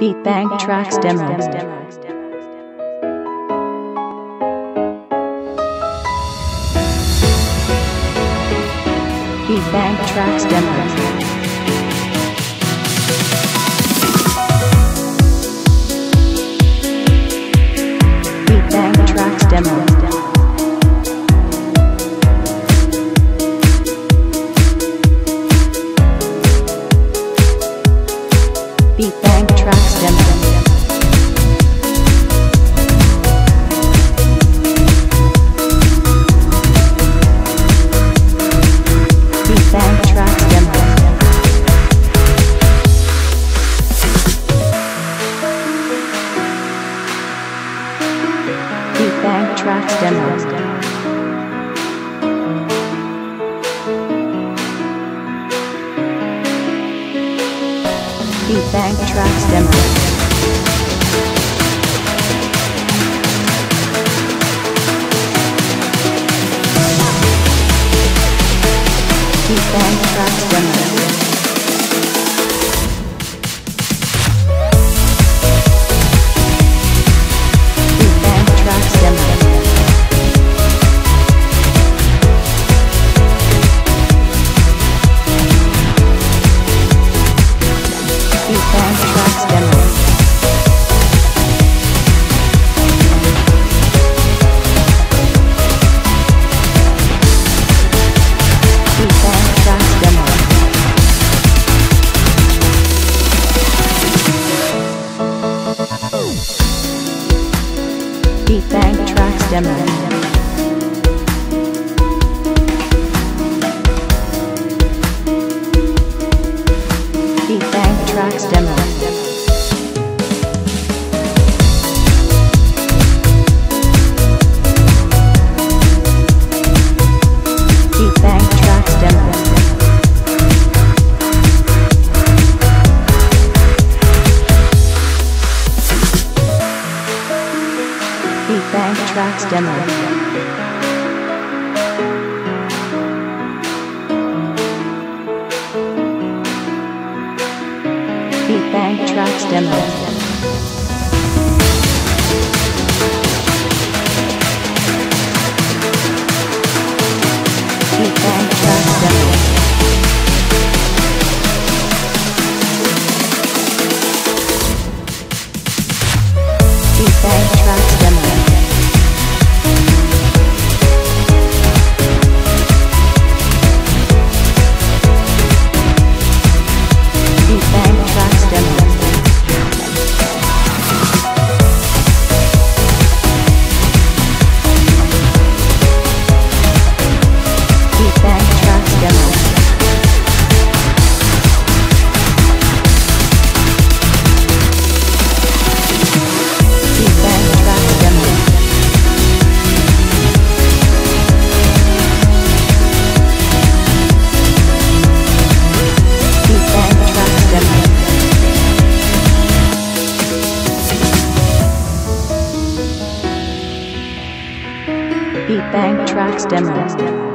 Beat Bank Tracks Demo. Beat Bank Tracks Demo. Beat Bank Demo. Beat Bank Tracks Demo. Bank Tracks Demo. Demo. Beat Bank Tracks Demo. Tracks Demo. Bank Tracks Demo. Beat Bank Tracks Demo.